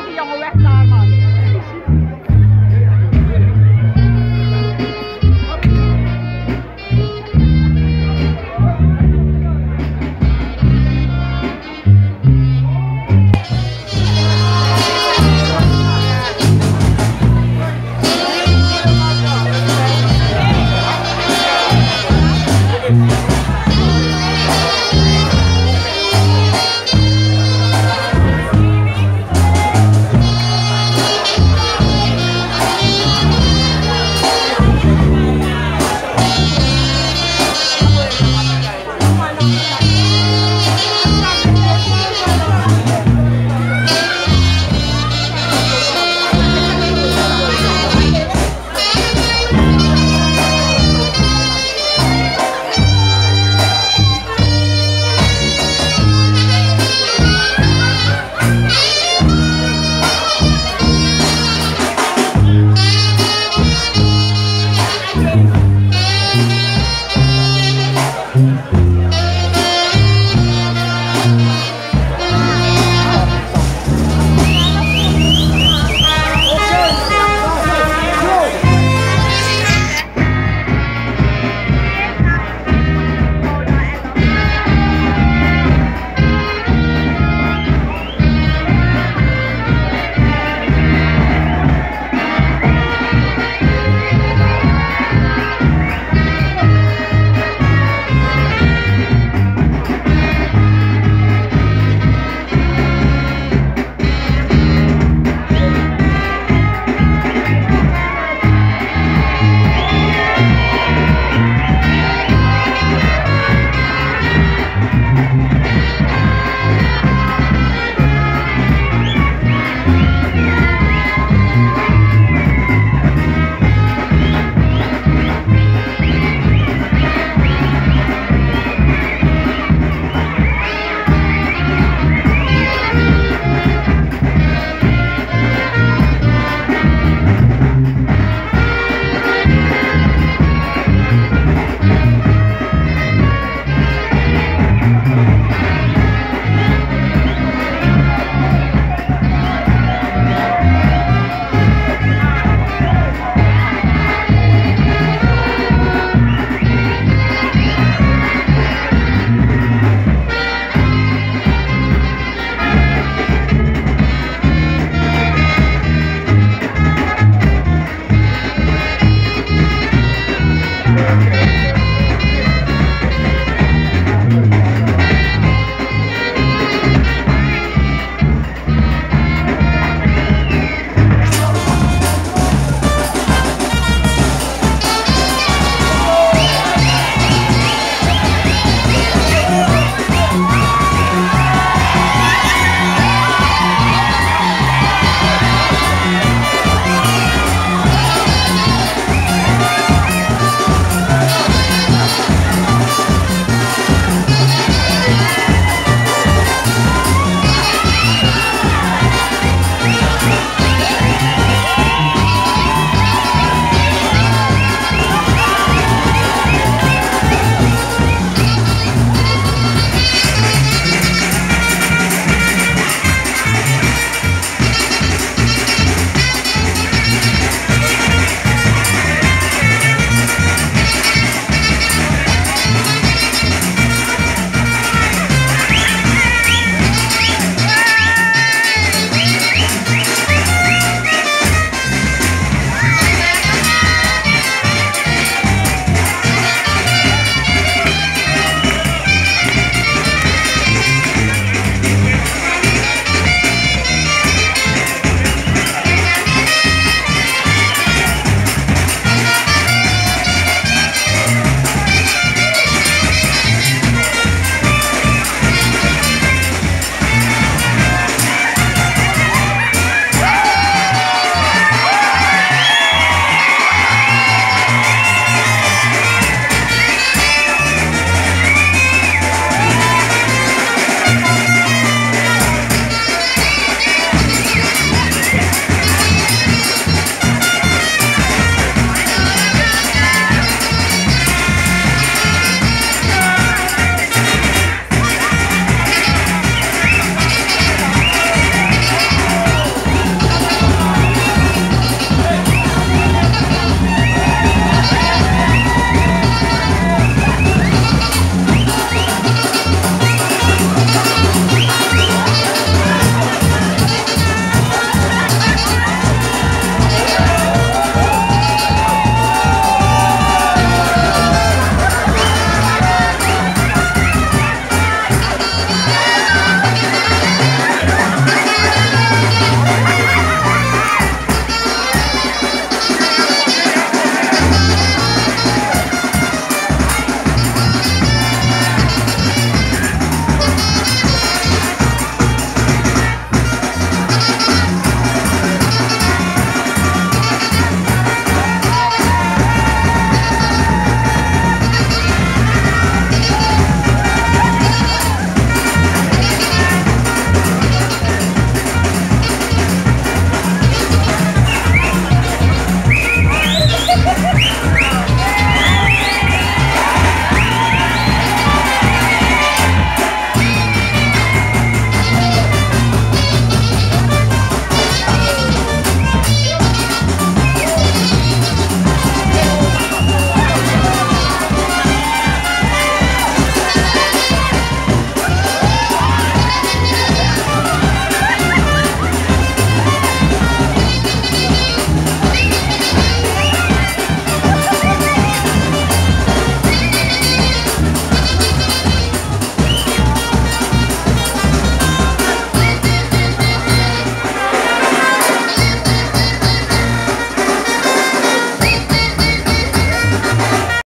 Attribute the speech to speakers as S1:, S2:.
S1: Lagi yung western.